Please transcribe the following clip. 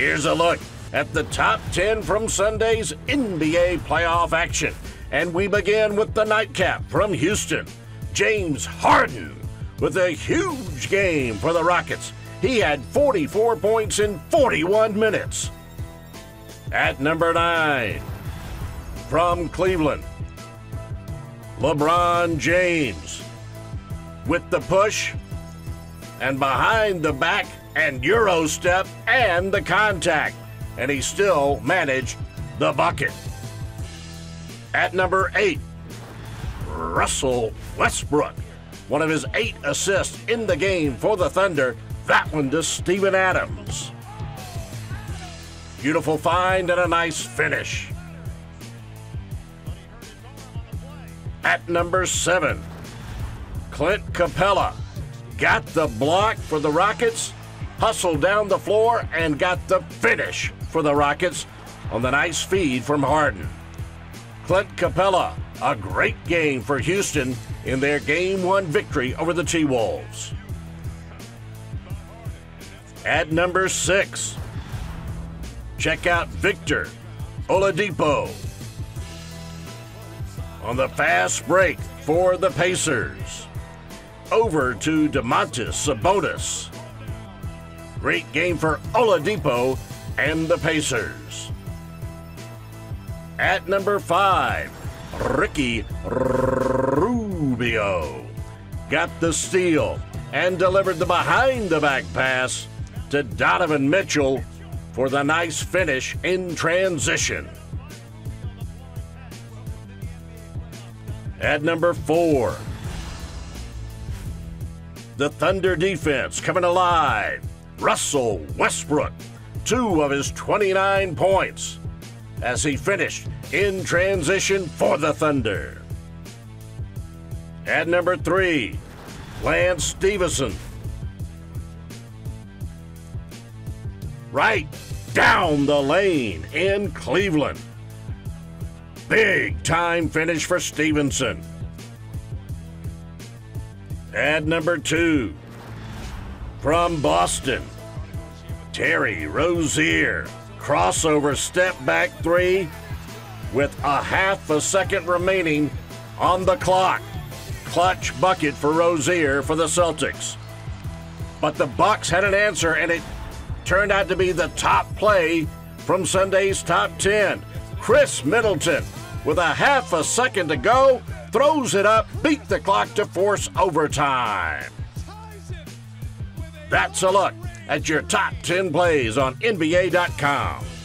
Here's a look at the top 10 from Sunday's NBA playoff action. And we begin with the nightcap from Houston. James Harden with a huge game for the Rockets. He had 44 points in 41 minutes. At number 9, from Cleveland, LeBron James with the push and behind the back and Euro step and the contact. And he still managed the bucket. At number eight, Russell Westbrook. One of his eight assists in the game for the Thunder. That one to Steven Adams. Beautiful find and a nice finish. At number seven, Clint Capela got the block for the Rockets, hustled down the floor, and got the finish for the Rockets on the nice feed from Harden. Clint Capela, a great game for Houston in their Game 1 victory over the T Wolves. At number six, check out Victor Oladipo on the fast break for the Pacers. Over to Domantas Sabonis. Great game for Oladipo and the Pacers. At number five, Ricky Rubio got the steal and delivered the behind the back pass to Donovan Mitchell for the nice finish in transition. At number four, the Thunder defense coming alive. Russell Westbrook, two of his 29 points as he finished in transition for the Thunder. At number three, Lance Stephenson. Right down the lane in Cleveland. Big time finish for Stephenson. At number two, from Boston, Terry Rozier. Crossover step back three with a half a second remaining on the clock. Clutch bucket for Rozier for the Celtics. But the Bucks had an answer, and it turned out to be the top play from Sunday's top 10. Khris Middleton, with a half a second to go, throws it up, beat the clock to force overtime. That's a look at your top 10 plays on NBA.com.